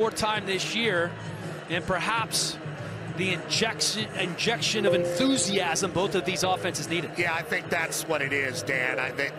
more time this year, and perhaps the injection injection of enthusiasm both of these offenses needed. Yeah, I think that's what it is, Dan. I, think.